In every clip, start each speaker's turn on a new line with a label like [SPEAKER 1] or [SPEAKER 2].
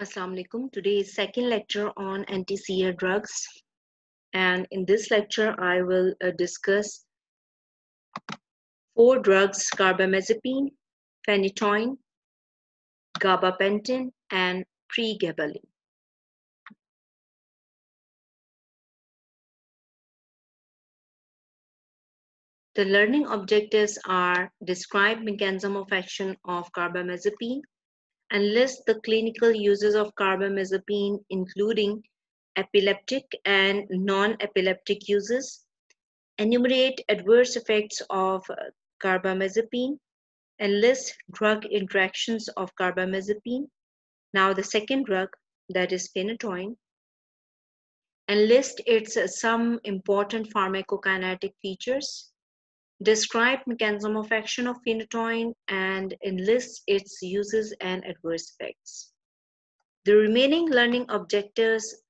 [SPEAKER 1] Assalamu alaikum. Today is second lecture on anti-seizure drugs. And in this lecture, I will uh, discuss four drugs, carbamazepine, phenytoin, gabapentin, and pregabalin. The learning objectives are describe mechanism of action of carbamazepine, and list the clinical uses of carbamazepine, including epileptic and non-epileptic uses, enumerate adverse effects of uh, carbamazepine, and list drug interactions of carbamazepine. Now the second drug, that is phenytoin, and list its uh, some important pharmacokinetic features, describe mechanism of action of phenytoin and enlists its uses and adverse effects. The remaining learning objectives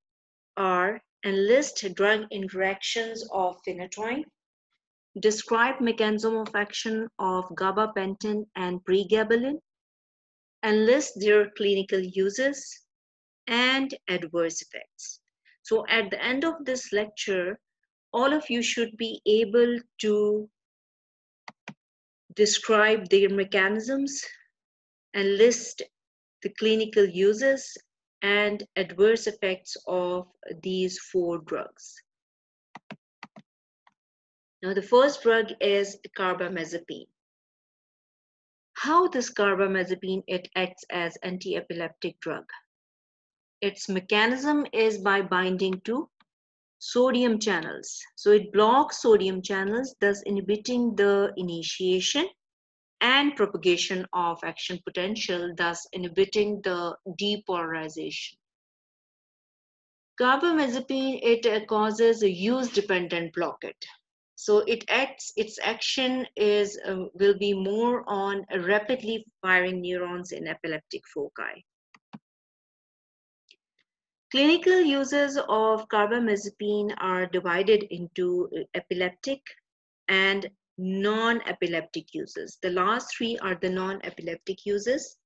[SPEAKER 1] are enlist drug interactions of phenytoin, describe mechanism of action of gabapentin and pregabalin, enlist their clinical uses and adverse effects. So at the end of this lecture, all of you should be able to describe their mechanisms and list the clinical uses and adverse effects of these four drugs. Now, the first drug is carbamazepine. How this carbamazepine it acts as anti-epileptic drug? Its mechanism is by binding to sodium channels. So it blocks sodium channels, thus inhibiting the initiation and propagation of action potential, thus inhibiting the depolarization. Carbamazepine, it uh, causes a use-dependent blockade. So it acts, its action is uh, will be more on rapidly firing neurons in epileptic foci. Clinical uses of carbamazepine are divided into uh, epileptic and non-epileptic uses. The last three are the non-epileptic uses.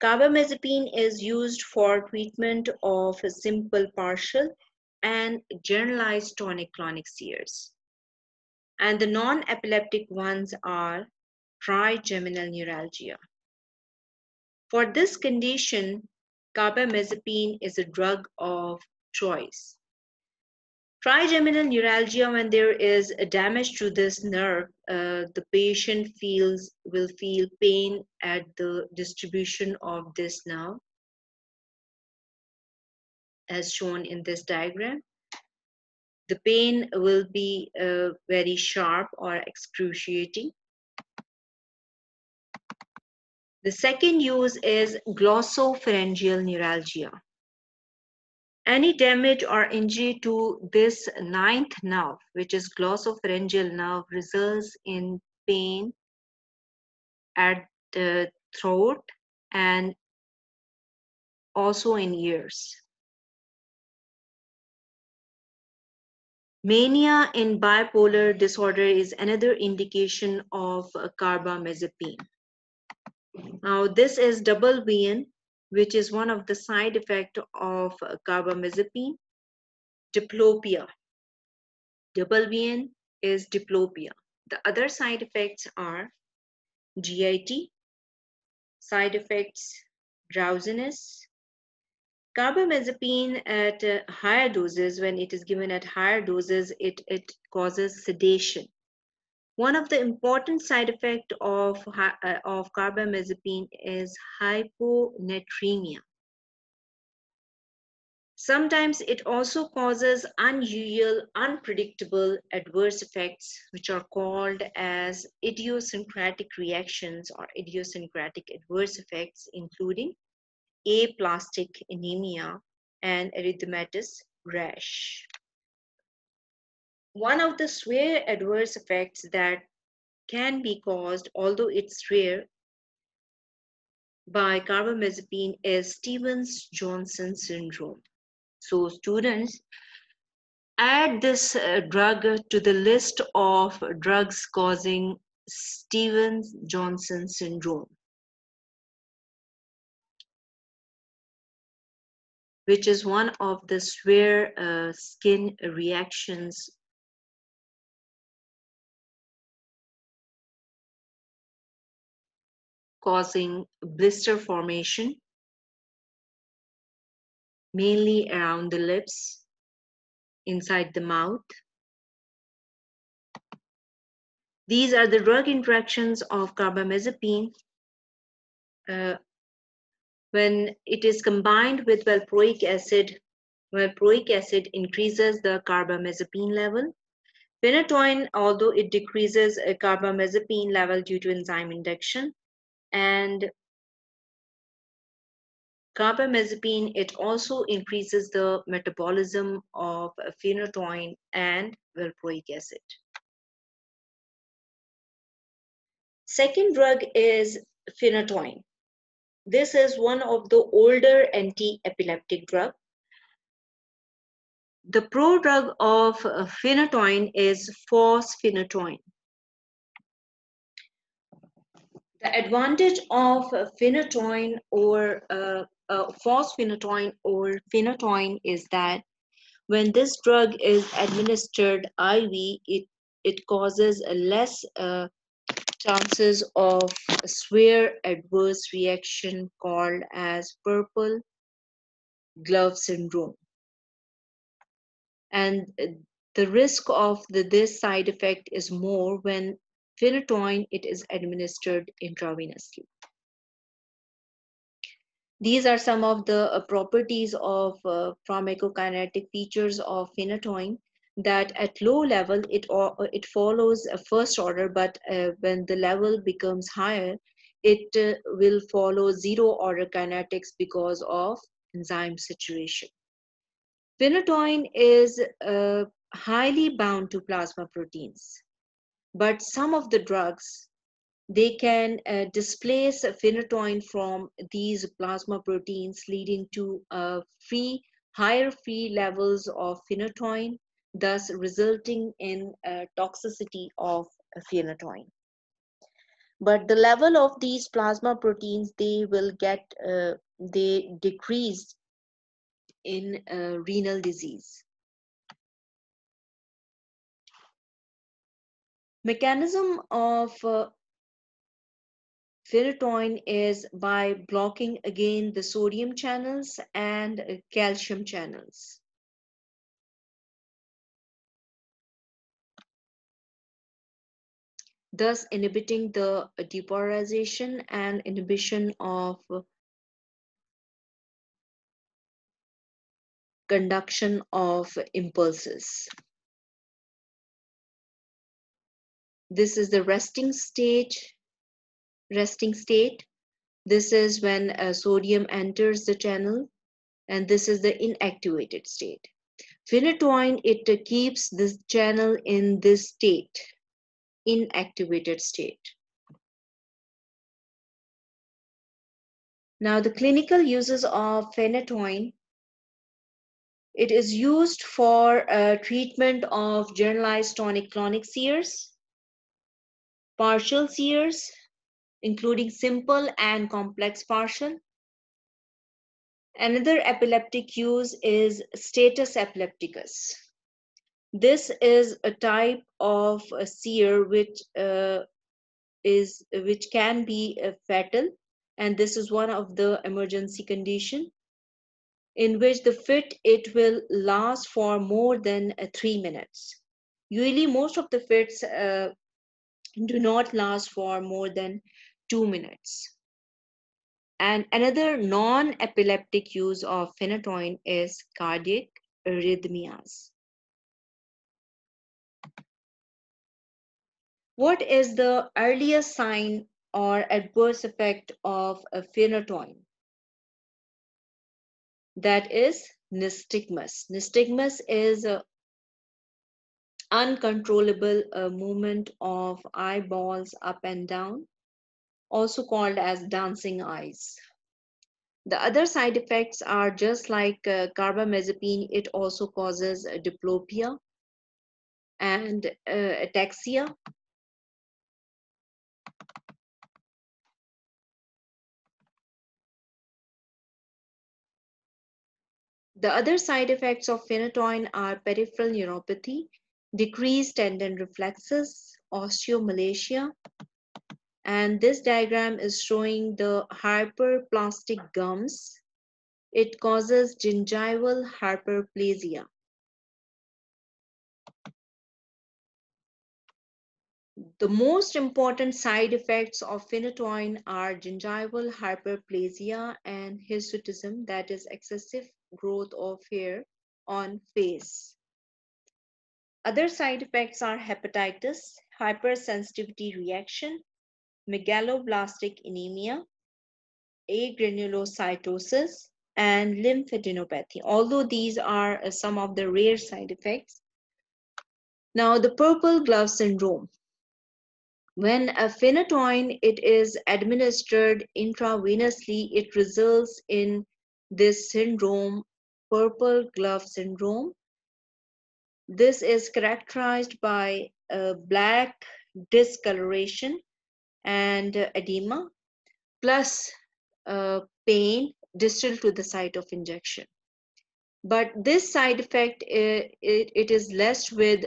[SPEAKER 1] Carbamazepine is used for treatment of simple partial and generalized tonic-clonic seizures. And the non-epileptic ones are trigeminal neuralgia. For this condition, carbamazepine is a drug of choice. Trigeminal neuralgia, when there is a damage to this nerve, uh, the patient feels will feel pain at the distribution of this nerve, as shown in this diagram. The pain will be uh, very sharp or excruciating. The second use is glossopharyngeal neuralgia. Any damage or injury to this ninth nerve, which is glossopharyngeal nerve, results in pain at the throat and also in ears. Mania in bipolar disorder is another indication of carbamazepine. Now, this is double VN, which is one of the side effect of carbamazepine. Diplopia. Double VN is diplopia. The other side effects are GIT, side effects, drowsiness. Carbamazepine at higher doses, when it is given at higher doses, it, it causes sedation. One of the important side effects of, uh, of carbamazepine is hyponatremia. Sometimes it also causes unusual, unpredictable adverse effects, which are called as idiosyncratic reactions or idiosyncratic adverse effects, including aplastic anemia and erythematous rash one of the severe adverse effects that can be caused, although it's rare, by carbamazepine is Stevens-Johnson syndrome. So students, add this uh, drug to the list of drugs causing Stevens-Johnson syndrome. which is one of the severe uh, skin reactions causing blister formation, mainly around the lips, inside the mouth. These are the drug interactions of carbamazepine uh, when it is combined with valproic acid. Valproic acid increases the carbamazepine level. Phenytoin, although it decreases a carbamazepine level due to enzyme induction, and carbamazepine, it also increases the metabolism of phenytoin and valproic acid. Second drug is phenytoin. This is one of the older anti-epileptic drug. The prodrug of phenytoin is fosphenytoin. The advantage of phenytoin or uh, uh, fosphenytoin or phenytoin is that when this drug is administered IV, it, it causes less uh, chances of a severe adverse reaction called as purple glove syndrome. And the risk of the, this side effect is more when phenytoin, it is administered intravenously. These are some of the uh, properties of uh, pharmacokinetic features of phenytoin that at low level, it, uh, it follows a first order, but uh, when the level becomes higher, it uh, will follow zero order kinetics because of enzyme saturation. Phenytoin is uh, highly bound to plasma proteins but some of the drugs they can uh, displace phenytoin from these plasma proteins leading to uh, free higher free levels of phenytoin thus resulting in uh, toxicity of phenytoin. But the level of these plasma proteins they will get uh, they decrease in uh, renal disease mechanism of uh, phenytoin is by blocking again the sodium channels and calcium channels. Thus inhibiting the depolarization and inhibition of conduction of impulses. This is the resting stage, resting state. This is when uh, sodium enters the channel and this is the inactivated state. Phenytoin, it uh, keeps this channel in this state, inactivated state. Now the clinical uses of phenytoin, it is used for uh, treatment of generalized tonic-clonic seizures, partial seizures, including simple and complex partial. Another epileptic use is status epilepticus. This is a type of a seizure which uh, is which can be uh, fatal, and this is one of the emergency condition in which the fit it will last for more than uh, three minutes. Usually, most of the fits uh, do not last for more than two minutes. And another non-epileptic use of phenytoin is cardiac arrhythmias. What is the earliest sign or adverse effect of a phenytoin? That is nystagmus. Nystagmus is a uncontrollable uh, movement of eyeballs up and down, also called as dancing eyes. The other side effects are just like uh, carbamazepine, it also causes diplopia and uh, ataxia. The other side effects of phenytoin are peripheral neuropathy, decreased tendon reflexes, osteomalacia, and this diagram is showing the hyperplastic gums. It causes gingival hyperplasia. The most important side effects of phenytoin are gingival hyperplasia and hirsutism, that is excessive growth of hair on face. Other side effects are hepatitis, hypersensitivity reaction, megaloblastic anemia, agranulocytosis, and lymphadenopathy, although these are uh, some of the rare side effects. Now, the purple glove syndrome. When a phenytoin it is administered intravenously, it results in this syndrome, purple glove syndrome. This is characterized by black discoloration and edema plus uh, pain distal to the site of injection. But this side effect, it, it, is less with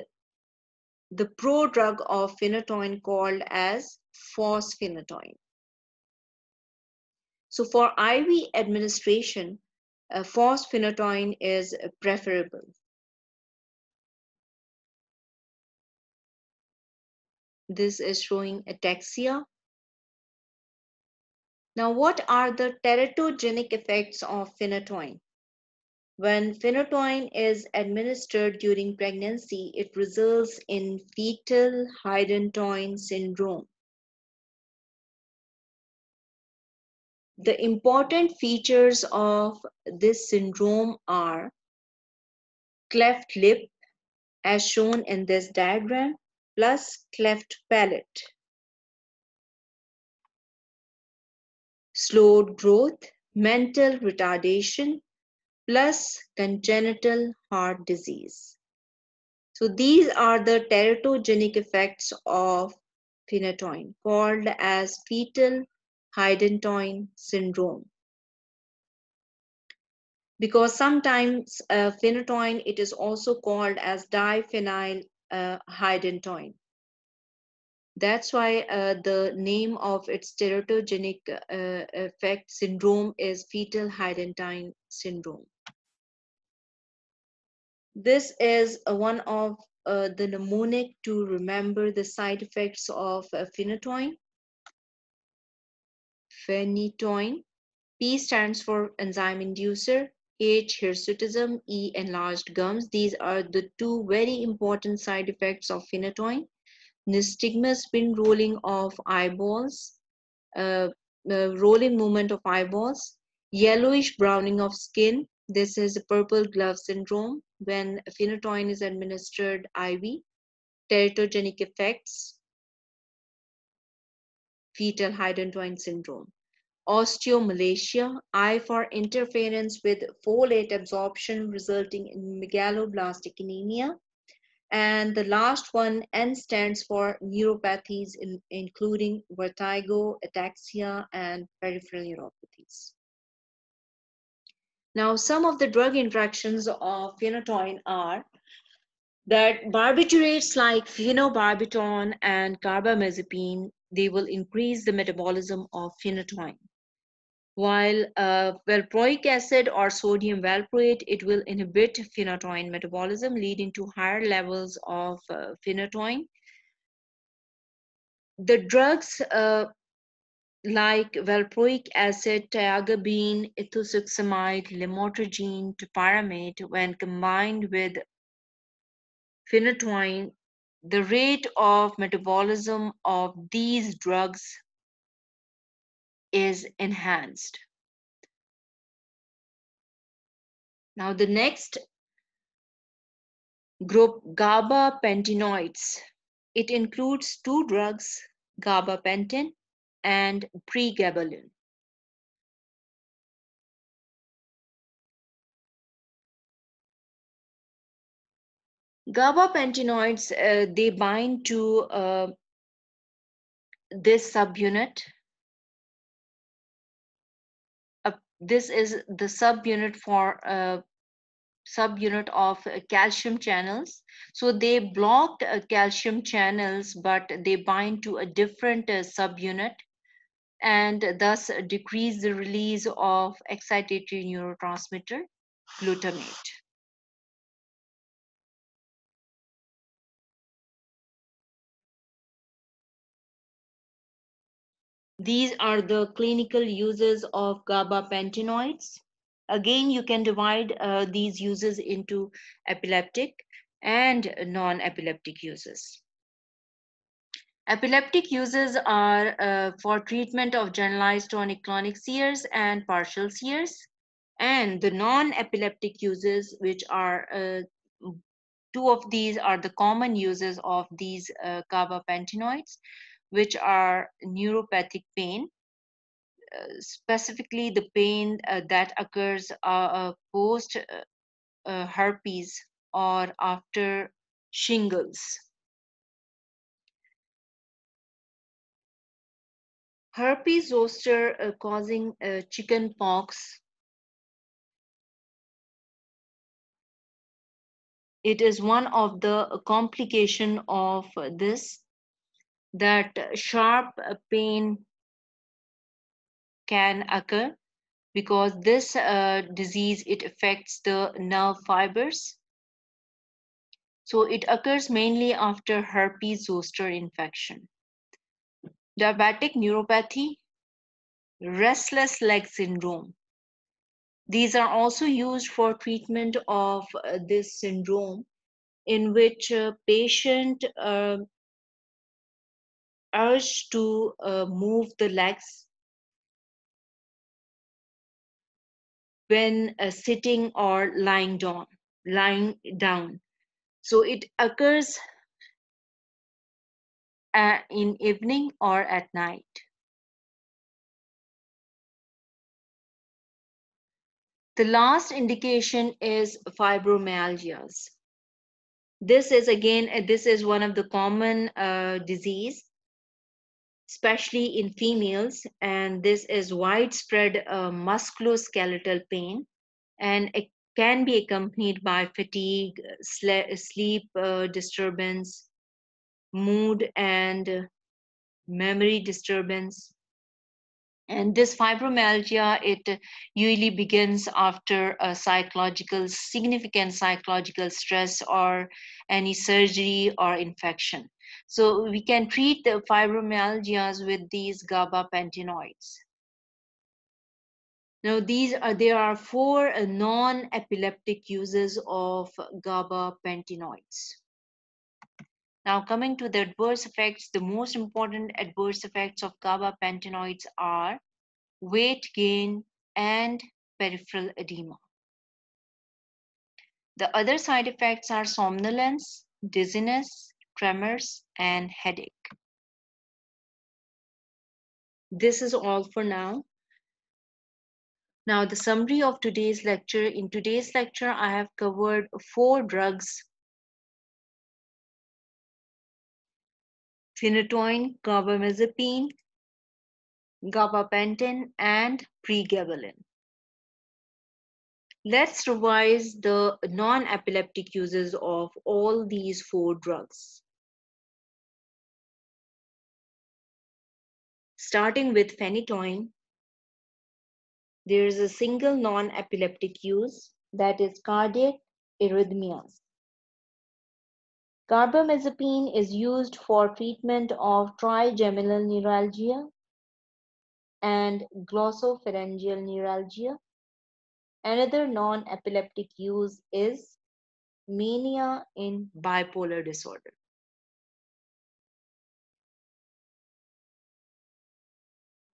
[SPEAKER 1] the prodrug of phenytoin called as fosphenytoin. So for IV administration, uh, fosphenytoin is preferable. This is showing ataxia. Now, what are the teratogenic effects of phenytoin? When phenytoin is administered during pregnancy, it results in fetal hydantoin syndrome. The important features of this syndrome are cleft lip, as shown in this diagram, plus cleft palate. Slowed growth, mental retardation, plus congenital heart disease. So these are the teratogenic effects of phenytoin called as fetal hydantoin syndrome. Because sometimes uh, phenytoin, it is also called as diphenyl uh, hydantoin. That's why uh, the name of its teratogenic uh, effect syndrome is fetal hydantoin syndrome. This is one of uh, the mnemonic to remember the side effects of uh, phenytoin. Phenytoin. P stands for enzyme inducer. H, hirsutism. E, enlarged gums. These are the two very important side effects of phenytoin. Nystagmus, spin rolling of eyeballs. Uh, rolling movement of eyeballs. Yellowish browning of skin. This is a purple glove syndrome when phenytoin is administered IV. Teratogenic effects, fetal hydantoin syndrome. Osteomalacia, I for interference with folate absorption resulting in megaloblastic anemia. And the last one, N stands for neuropathies, in, including vertigo, ataxia, and peripheral neuropathies. Now, some of the drug interactions of phenytoin are that barbiturates like phenobarbital and carbamazepine, they will increase the metabolism of phenytoin. While uh, valproic acid or sodium valproate, it will inhibit phenytoin metabolism, leading to higher levels of uh, phenytoin. The drugs uh, like valproic acid, tiagabine, ethosuximide, lamotrigine, topiramate, when combined with phenytoin, the rate of metabolism of these drugs is enhanced. Now the next group, GABA gabapentinoids. It includes two drugs, gabapentin and pregabalin. Gabapentinoids, uh, they bind to uh, this subunit. This is the subunit for uh, subunit of calcium channels. So they blocked uh, calcium channels, but they bind to a different uh, subunit and thus decrease the release of excitatory neurotransmitter glutamate. These are the clinical uses of gabapentinoids. Again, you can divide uh, these uses into epileptic and non-epileptic uses. Epileptic uses are uh, for treatment of generalized tonic-clonic seizures and partial seizures. And the non-epileptic uses, which are uh, two of these are the common uses of these uh, gabapentinoids which are neuropathic pain, uh, specifically the pain uh, that occurs uh, uh post uh, uh, herpes or after shingles. Herpes zoster causing chicken pox it is one of the complication of this that sharp pain can occur because this uh, disease it affects the nerve fibers. So it occurs mainly after herpes zoster infection. Diabetic neuropathy restless leg syndrome. These are also used for treatment of uh, this syndrome in which a patient uh, urge to uh, move the legs when uh, sitting or lying down lying down. So it occurs uh, in evening or at night. The last indication is fibromyalgias. This is again this is one of the common uh, disease especially in females, and this is widespread uh, musculoskeletal pain, and it can be accompanied by fatigue, sleep uh, disturbance, mood, and memory disturbance. And this fibromyalgia, it usually begins after a psychological, significant psychological stress or any surgery or infection. So we can treat the fibromyalgias with these GABA gabapentinoids. Now these are there are four uh, non-epileptic uses of GABA gabapentinoids. Now coming to the adverse effects, the most important adverse effects of GABA gabapentinoids are weight gain and peripheral edema. The other side effects are somnolence, dizziness, tremors, and headache. This is all for now. Now, the summary of today's lecture. In today's lecture, I have covered four drugs. Phenytoin, carbamazepine, gabapentin, and pregabalin. Let's revise the non-epileptic uses of all these four drugs. Starting with phenytoin, there is a single non-epileptic use that is cardiac arrhythmias. Carbamazepine is used for treatment of trigeminal neuralgia and glossopharyngeal neuralgia. Another non-epileptic use is mania in bipolar disorder.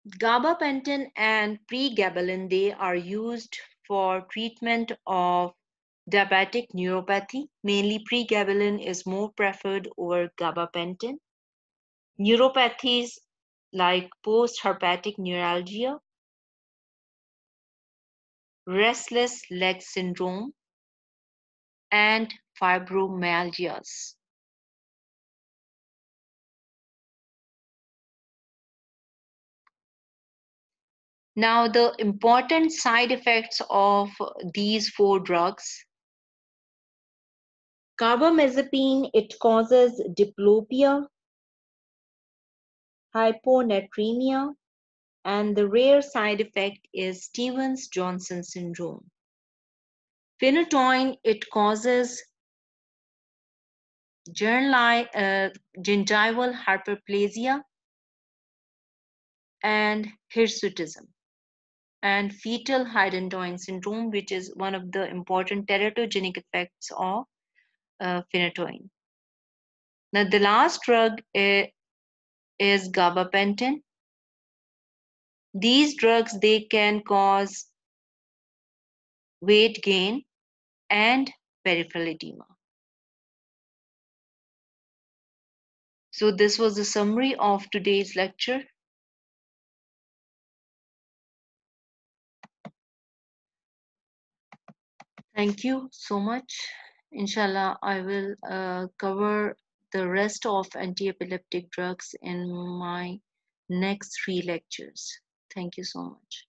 [SPEAKER 1] Gabapentin and pregabalin, they are used for treatment of diabetic neuropathy. Mainly pregabalin is more preferred over gabapentin. Neuropathies like post-herpetic neuralgia, restless leg syndrome, and fibromyalgias. Now, the important side effects of these four drugs Carbamazepine, it causes diplopia, hyponatremia, and the rare side effect is Stevens-Johnson syndrome. Phenytoin, it causes uh, gingival hyperplasia and hirsutism and fetal hydantoin syndrome, which is one of the important teratogenic effects of uh, phenytoin. Now, the last drug is, is gabapentin. These drugs, they can cause weight gain and peripheral edema. So this was the summary of today's lecture. Thank you so much. Inshallah, I will uh, cover the rest of anti-epileptic drugs in my next three lectures. Thank you so much.